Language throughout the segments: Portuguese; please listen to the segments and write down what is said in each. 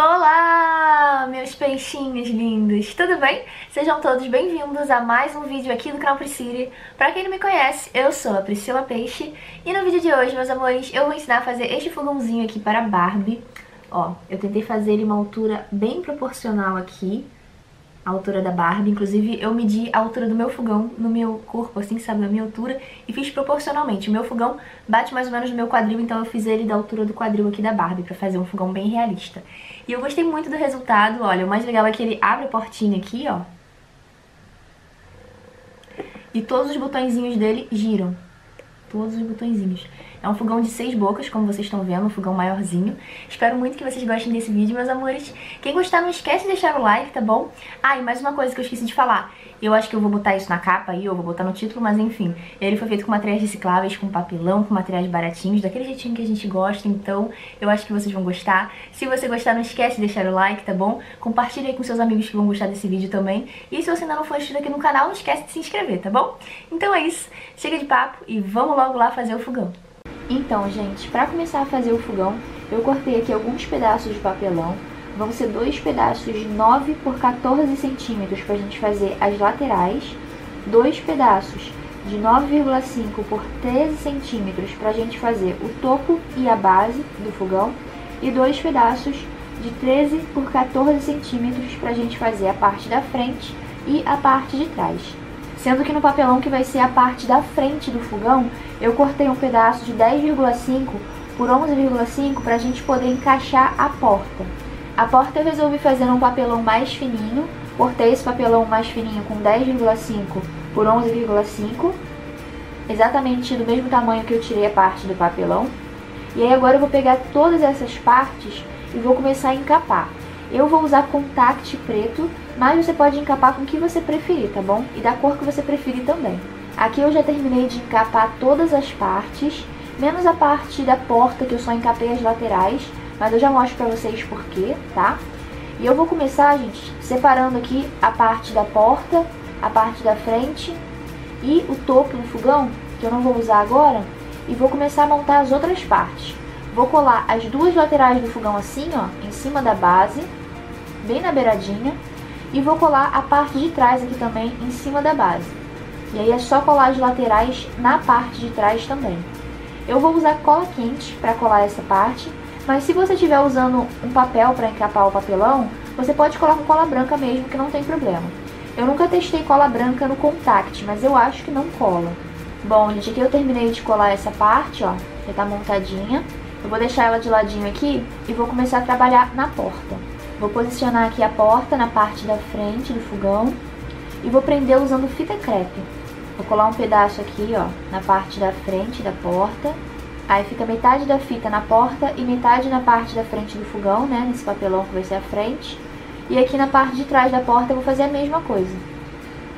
Olá, meus peixinhos lindos, tudo bem? Sejam todos bem-vindos a mais um vídeo aqui do canal Priscila. Pra quem não me conhece, eu sou a Priscila Peixe e no vídeo de hoje, meus amores, eu vou ensinar a fazer este fogãozinho aqui para Barbie. Ó, eu tentei fazer ele uma altura bem proporcional aqui, a altura da Barbie. Inclusive, eu medi a altura do meu fogão no meu corpo, assim, sabe, na minha altura, e fiz proporcionalmente. O meu fogão bate mais ou menos no meu quadril, então eu fiz ele da altura do quadril aqui da Barbie, pra fazer um fogão bem realista. E eu gostei muito do resultado, olha, o mais legal é que ele abre a portinha aqui, ó. E todos os botõezinhos dele giram. Todos os botõezinhos. Um fogão de seis bocas, como vocês estão vendo, um fogão maiorzinho. Espero muito que vocês gostem desse vídeo, meus amores. Quem gostar, não esquece de deixar o like, tá bom? Ah, e mais uma coisa que eu esqueci de falar. Eu acho que eu vou botar isso na capa aí, ou vou botar no título, mas enfim. Ele foi feito com materiais recicláveis, com papelão, com materiais baratinhos, daquele jeitinho que a gente gosta, então eu acho que vocês vão gostar. Se você gostar, não esquece de deixar o like, tá bom? Compartilhe aí com seus amigos que vão gostar desse vídeo também. E se você ainda não for inscrito aqui no canal, não esquece de se inscrever, tá bom? Então é isso, chega de papo e vamos logo lá fazer o fogão. Então, gente, para começar a fazer o fogão, eu cortei aqui alguns pedaços de papelão. Vão ser dois pedaços de 9 por 14 centímetros para a gente fazer as laterais. Dois pedaços de 9,5 por 13 centímetros para a gente fazer o topo e a base do fogão. E dois pedaços de 13 por 14 centímetros para a gente fazer a parte da frente e a parte de trás. Sendo que no papelão que vai ser a parte da frente do fogão, eu cortei um pedaço de 10,5 por 11,5 para a gente poder encaixar a porta. A porta eu resolvi fazer num papelão mais fininho, cortei esse papelão mais fininho com 10,5 por 11,5, exatamente do mesmo tamanho que eu tirei a parte do papelão. E aí agora eu vou pegar todas essas partes e vou começar a encapar. Eu vou usar contact preto, mas você pode encapar com o que você preferir, tá bom? E da cor que você preferir também. Aqui eu já terminei de encapar todas as partes, menos a parte da porta que eu só encapei as laterais, mas eu já mostro pra vocês porquê, tá? E eu vou começar, gente, separando aqui a parte da porta, a parte da frente e o topo do fogão, que eu não vou usar agora, e vou começar a montar as outras partes. Vou colar as duas laterais do fogão assim, ó, em cima da base, bem na beiradinha, e vou colar a parte de trás aqui também em cima da base. E aí é só colar as laterais na parte de trás também. Eu vou usar cola quente para colar essa parte, mas se você estiver usando um papel para encapar o papelão, você pode colar com cola branca mesmo, que não tem problema. Eu nunca testei cola branca no contact, mas eu acho que não cola. Bom, gente, aqui eu terminei de colar essa parte, ó, já tá montadinha. Eu vou deixar ela de ladinho aqui e vou começar a trabalhar na porta. Vou posicionar aqui a porta na parte da frente do fogão e vou prender usando fita crepe. Vou colar um pedaço aqui, ó, na parte da frente da porta. Aí fica metade da fita na porta e metade na parte da frente do fogão, né, nesse papelão que vai ser a frente. E aqui na parte de trás da porta eu vou fazer a mesma coisa.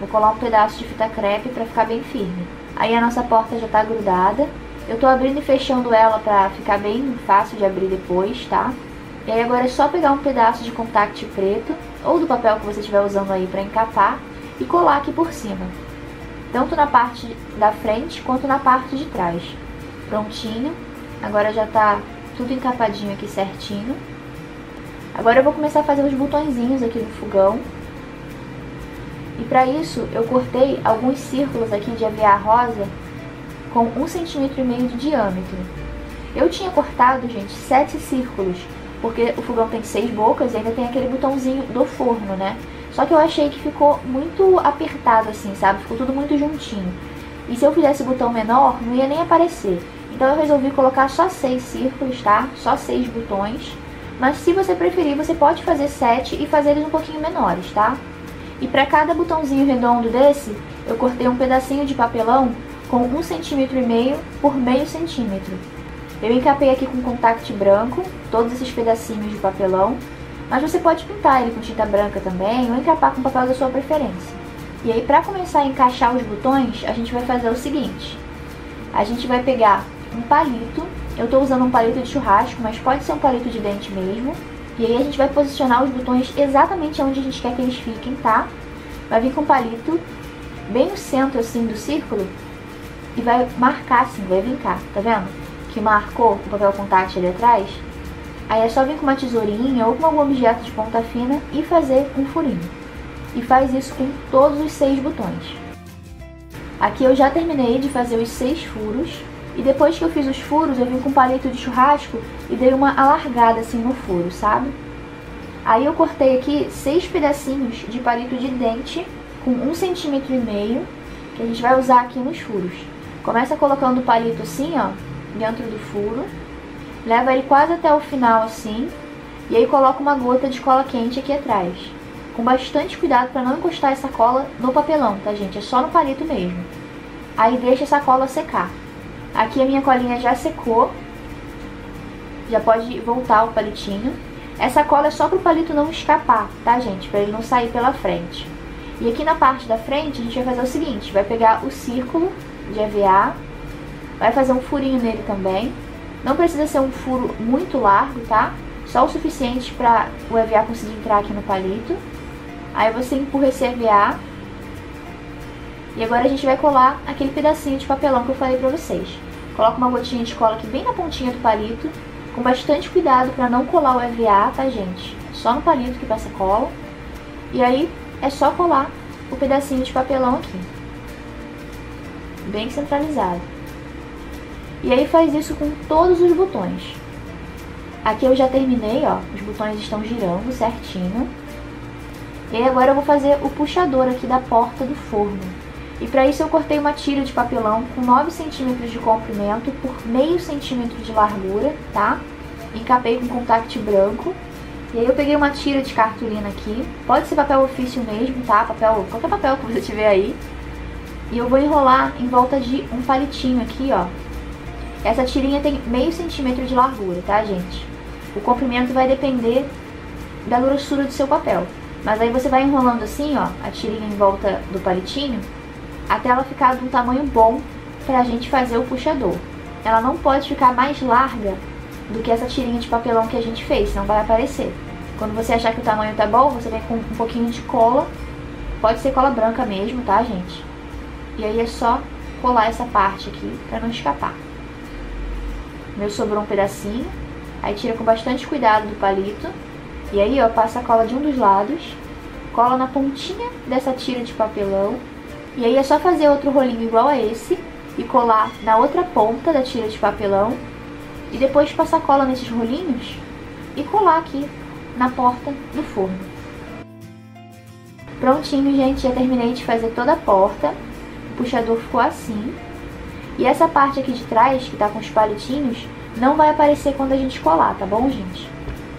Vou colar um pedaço de fita crepe para ficar bem firme. Aí a nossa porta já tá grudada. Eu tô abrindo e fechando ela pra ficar bem fácil de abrir depois, tá? E aí agora é só pegar um pedaço de contact preto, ou do papel que você estiver usando aí pra encapar, e colar aqui por cima. Tanto na parte da frente, quanto na parte de trás. Prontinho. Agora já tá tudo encapadinho aqui certinho. Agora eu vou começar a fazer os botõezinhos aqui do fogão. E pra isso, eu cortei alguns círculos aqui de aviar rosa com um centímetro e meio de diâmetro. Eu tinha cortado, gente, sete círculos, porque o fogão tem seis bocas e ainda tem aquele botãozinho do forno, né? Só que eu achei que ficou muito apertado assim, sabe? Ficou tudo muito juntinho. E se eu fizesse botão menor, não ia nem aparecer. Então eu resolvi colocar só seis círculos, tá? Só seis botões. Mas se você preferir, você pode fazer sete e fazer eles um pouquinho menores, tá? E para cada botãozinho redondo desse, eu cortei um pedacinho de papelão com um centímetro e meio por meio centímetro. Eu encapei aqui com contact branco, todos esses pedacinhos de papelão, mas você pode pintar ele com tinta branca também ou encapar com papel da sua preferência. E aí para começar a encaixar os botões, a gente vai fazer o seguinte. A gente vai pegar um palito, eu estou usando um palito de churrasco, mas pode ser um palito de dente mesmo. E aí a gente vai posicionar os botões exatamente onde a gente quer que eles fiquem, tá? Vai vir com o palito bem no centro assim do círculo e vai marcar assim, vai vincar, tá vendo? Que marcou o papel contact ali atrás. Aí é só vir com uma tesourinha ou com algum objeto de ponta fina e fazer um furinho. E faz isso com todos os seis botões. Aqui eu já terminei de fazer os seis furos. E depois que eu fiz os furos, eu vim com um palito de churrasco e dei uma alargada assim no furo, sabe? Aí eu cortei aqui seis pedacinhos de palito de dente com um centímetro e meio, que a gente vai usar aqui nos furos. Começa colocando o palito assim, ó, dentro do furo. Leva ele quase até o final assim. E aí coloca uma gota de cola quente aqui atrás. Com bastante cuidado para não encostar essa cola no papelão, tá gente? É só no palito mesmo. Aí deixa essa cola secar. Aqui a minha colinha já secou. Já pode voltar o palitinho. Essa cola é só para o palito não escapar, tá gente? Para ele não sair pela frente. E aqui na parte da frente a gente vai fazer o seguinte, vai pegar o círculo de EVA, vai fazer um furinho nele também. Não precisa ser um furo muito largo, tá? Só o suficiente para o EVA conseguir entrar aqui no palito. Aí você empurra esse EVA. E agora a gente vai colar aquele pedacinho de papelão que eu falei pra vocês. Coloca uma gotinha de cola aqui bem na pontinha do palito, com bastante cuidado para não colar o EVA, tá gente? Só no palito que passa cola. E aí é só colar o pedacinho de papelão aqui. Bem centralizado. E aí faz isso com todos os botões. Aqui eu já terminei, ó, os botões estão girando certinho. E aí agora eu vou fazer o puxador aqui da porta do forno. E para isso eu cortei uma tira de papelão com 9 centímetros de comprimento por meio centímetro de largura, tá? Encapei com contact branco. E aí eu peguei uma tira de cartolina aqui. Pode ser papel ofício mesmo, tá? Papel, qualquer papel que você tiver aí. E eu vou enrolar em volta de um palitinho aqui, ó. Essa tirinha tem meio centímetro de largura, tá, gente? O comprimento vai depender da grossura do seu papel. Mas aí você vai enrolando assim, ó, a tirinha em volta do palitinho, até ela ficar de um tamanho bom pra gente fazer o puxador. Ela não pode ficar mais larga do que essa tirinha de papelão que a gente fez, senão vai aparecer. Quando você achar que o tamanho tá bom, você vem com um pouquinho de cola, pode ser cola branca mesmo, tá, gente? E aí é só colar essa parte aqui pra não escapar. Meu sobrou um pedacinho. Aí tira com bastante cuidado do palito. E aí, ó, passa a cola de um dos lados. Cola na pontinha dessa tira de papelão. E aí é só fazer outro rolinho igual a esse. E colar na outra ponta da tira de papelão. E depois passar cola nesses rolinhos. E colar aqui na porta do forno. Prontinho, gente. Já terminei de fazer toda a porta. O puxador ficou assim. E essa parte aqui de trás, que tá com os palitinhos, não vai aparecer quando a gente colar, tá bom, gente?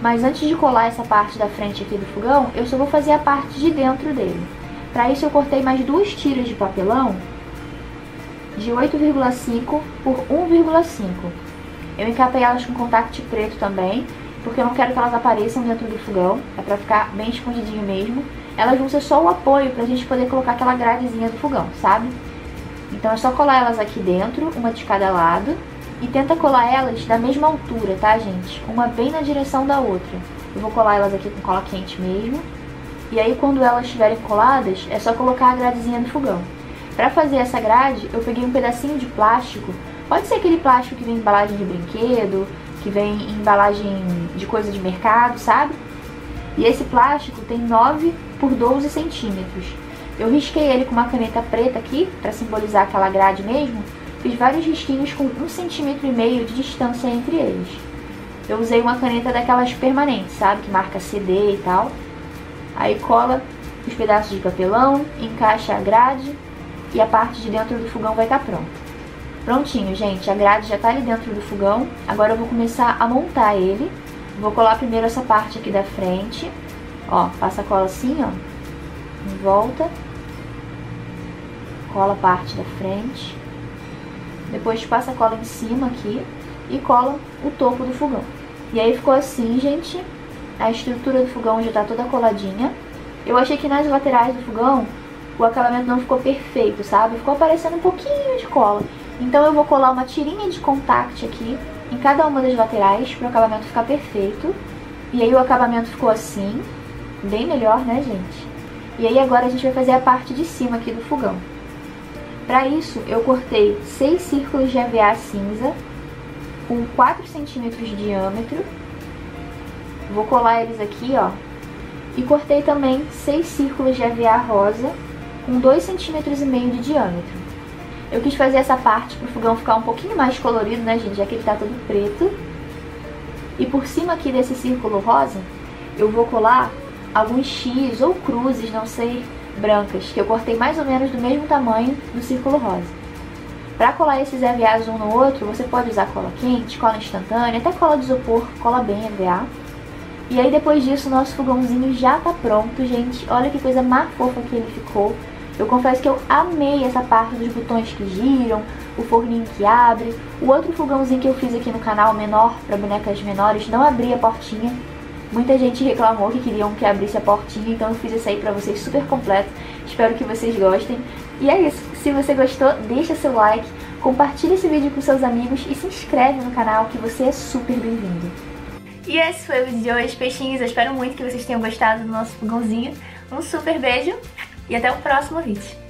Mas antes de colar essa parte da frente aqui do fogão, eu só vou fazer a parte de dentro dele. Para isso eu cortei mais duas tiras de papelão de 8,5 por 1,5. Eu encapei elas com contact preto também, porque eu não quero que elas apareçam dentro do fogão, é pra ficar bem escondidinho mesmo. Elas vão ser só o apoio pra gente poder colocar aquela gradezinha do fogão, sabe? Então é só colar elas aqui dentro, uma de cada lado. E tenta colar elas da mesma altura, tá, gente? Uma bem na direção da outra. Eu vou colar elas aqui com cola quente mesmo. E aí, quando elas estiverem coladas, é só colocar a gradezinha no fogão. Pra fazer essa grade, eu peguei um pedacinho de plástico. Pode ser aquele plástico que vem em embalagem de brinquedo, que vem em embalagem de coisa de mercado, sabe? E esse plástico tem 9 por 12 centímetros. Eu risquei ele com uma caneta preta aqui, para simbolizar aquela grade mesmo. Fiz vários risquinhos com um centímetro e meio de distância entre eles. Eu usei uma caneta daquelas permanentes, sabe? Que marca CD e tal. Aí cola os pedaços de papelão, encaixa a grade e a parte de dentro do fogão vai estar tá pronta. Prontinho, gente. A grade já está ali dentro do fogão. Agora eu vou começar a montar ele. Vou colar primeiro essa parte aqui da frente. Ó, passa a cola assim, ó. Em volta cola a parte da frente, depois passa a cola em cima aqui e cola o topo do fogão. E aí ficou assim, gente, a estrutura do fogão já tá toda coladinha. Eu achei que nas laterais do fogão o acabamento não ficou perfeito, sabe? Ficou aparecendo um pouquinho de cola. Então eu vou colar uma tirinha de contact aqui em cada uma das laterais para o acabamento ficar perfeito. E aí o acabamento ficou assim, bem melhor, né, gente? E aí agora a gente vai fazer a parte de cima aqui do fogão. Para isso, eu cortei seis círculos de EVA cinza com 4 centímetros de diâmetro Vou colar eles aqui, ó. E cortei também seis círculos de EVA rosa com 2,5 cm de diâmetro. Eu quis fazer essa parte pro fogão ficar um pouquinho mais colorido, né, gente? Já que ele tá todo preto. E por cima aqui desse círculo rosa, eu vou colar alguns X ou cruzes, não sei, brancas, que eu cortei mais ou menos do mesmo tamanho do círculo rosa. Para colar esses EVAs um no outro, você pode usar cola quente, cola instantânea, até cola de isopor, cola bem EVA. E aí depois disso, nosso fogãozinho já tá pronto, gente. Olha que coisa mais fofa que ele ficou. Eu confesso que eu amei essa parte dos botões que giram, o forninho que abre. O outro fogãozinho que eu fiz aqui no canal, menor, para bonecas menores, não abria a portinha. Muita gente reclamou que queriam que abrisse a portinha, então eu fiz esse aí pra vocês super completo. Espero que vocês gostem. E é isso. Se você gostou, deixa seu like, compartilha esse vídeo com seus amigos e se inscreve no canal que você é super bem-vindo. E esse foi o vídeo de hoje, peixinhos. Eu espero muito que vocês tenham gostado do nosso fogãozinho. Um super beijo e até o próximo vídeo.